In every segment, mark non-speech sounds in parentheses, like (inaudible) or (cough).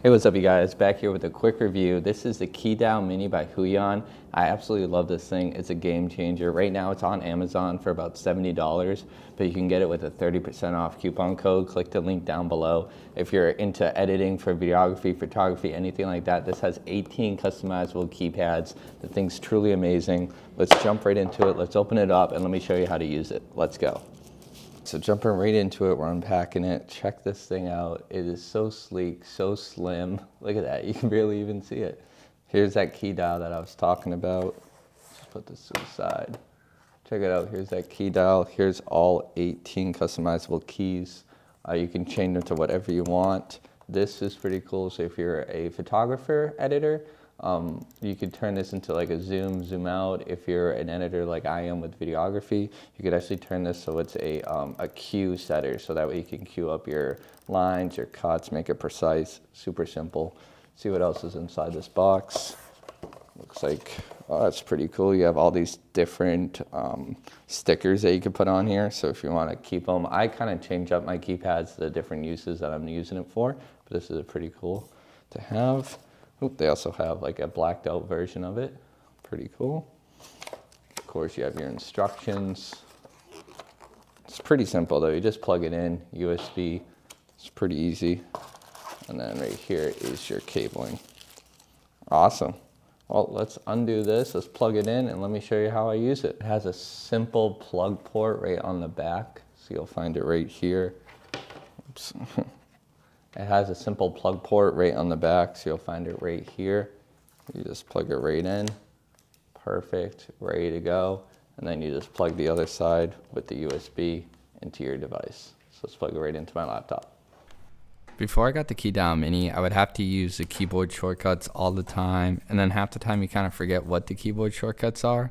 Hey, what's up you guys? Back here with a quick review. This is the KeyDial Mini by Huion. I absolutely love this thing. It's a game changer. Right now it's on Amazon for about $70, but you can get it with a 30% off coupon code. Click the link down below. If you're into editing for videography, photography, anything like that, this has 18 customizable keypads. The thing's truly amazing. Let's jump right into it. Let's open it up and let me show you how to use it. Let's go. So jumping right into it, we're unpacking it. Check this thing out. It is so sleek, so slim. (laughs) Look at that, you can barely even see it. Here's that key dial that I was talking about. Just put this to the side. Check it out, here's that key dial. Here's all 18 customizable keys. Uh, you can change them to whatever you want. This is pretty cool, so if you're a photographer, editor, um, you could turn this into like a zoom, zoom out. If you're an editor like I am with videography, you could actually turn this so it's a, um, a cue setter. So that way you can cue up your lines, your cuts, make it precise, super simple. See what else is inside this box. Looks like, oh, that's pretty cool. You have all these different um, stickers that you can put on here. So if you want to keep them, I kind of change up my keypads to the different uses that I'm using it for. But this is a pretty cool to have. Oop, they also have like a blacked out version of it. Pretty cool. Of course, you have your instructions. It's pretty simple though. You just plug it in, USB. It's pretty easy. And then right here is your cabling. Awesome. Well, let's undo this. Let's plug it in and let me show you how I use it. It has a simple plug port right on the back. So you'll find it right here. Oops. (laughs) It has a simple plug port right on the back, so you'll find it right here. You just plug it right in. Perfect, ready to go. And then you just plug the other side with the USB into your device. So let's plug it right into my laptop. Before I got the KeyDial Mini, I would have to use the keyboard shortcuts all the time, and then half the time you kind of forget what the keyboard shortcuts are.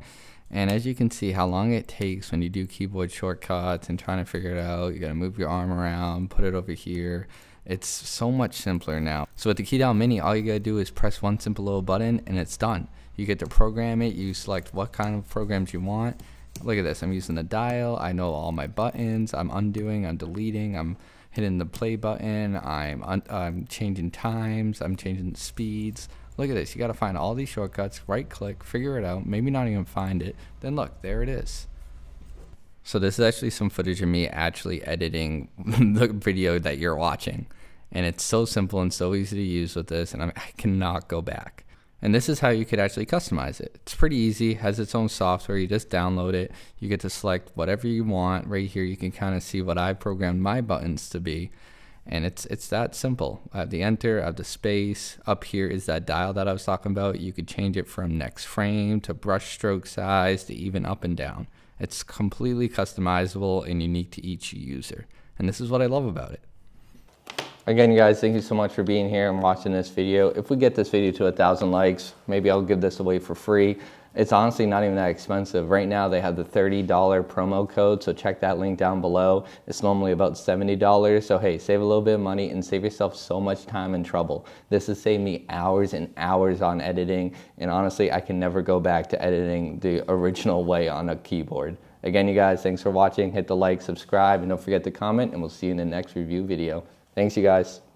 And as you can see, how long it takes when you do keyboard shortcuts and trying to figure it out, you gotta move your arm around, put it over here. It's so much simpler now. So with the KeyDial Mini, all you gotta do is press one simple little button and it's done. You get to program it, you select what kind of programs you want. Look at this, I'm using the dial, I know all my buttons, I'm undoing, I'm deleting, I'm hitting the play button, I'm, I'm changing times, I'm changing speeds. Look at this, you gotta find all these shortcuts, right click, figure it out, maybe not even find it, then look, there it is. So this is actually some footage of me actually editing (laughs) the video that you're watching. And it's so simple and so easy to use with this, and I cannot go back. And this is how you could actually customize it. It's pretty easy, has its own software. You just download it. You get to select whatever you want. Right here, you can kind of see what I programmed my buttons to be. And it's it's that simple. I have the enter, I have the space. Up here is that dial that I was talking about. You could change it from next frame to brush stroke size to even up and down. It's completely customizable and unique to each user. And this is what I love about it. Again, guys, thank you so much for being here and watching this video. If we get this video to a thousand likes, maybe I'll give this away for free. It's honestly not even that expensive. Right now they have the $30 promo code, so check that link down below. It's normally about $70, so hey, save a little bit of money and save yourself so much time and trouble. This has saved me hours and hours on editing, and honestly, I can never go back to editing the original way on a keyboard. Again, you guys, thanks for watching. Hit the like, subscribe, and don't forget to comment, and we'll see you in the next review video. Thanks, you guys.